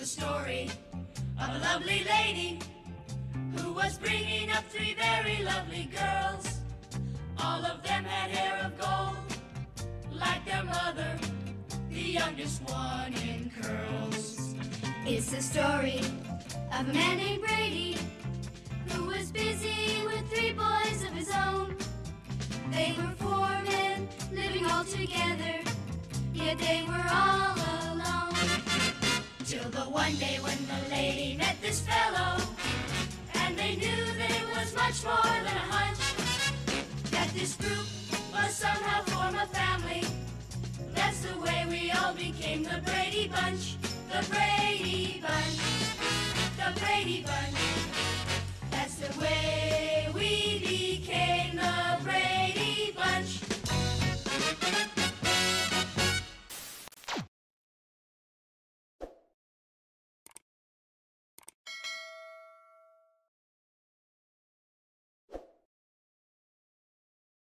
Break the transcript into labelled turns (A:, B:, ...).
A: the story of a lovely lady who was bringing up three very lovely girls. All of them had hair of gold, like their mother, the youngest one in curls.
B: It's the story of a man named Brady who was busy with three boys of his own. They were four men living all together, yet they were all.
A: Till the one day when the lady met this fellow, and they knew that it was much more than a hunch. That this group must somehow form a family. That's the way we all became the Brady Bunch. The Brady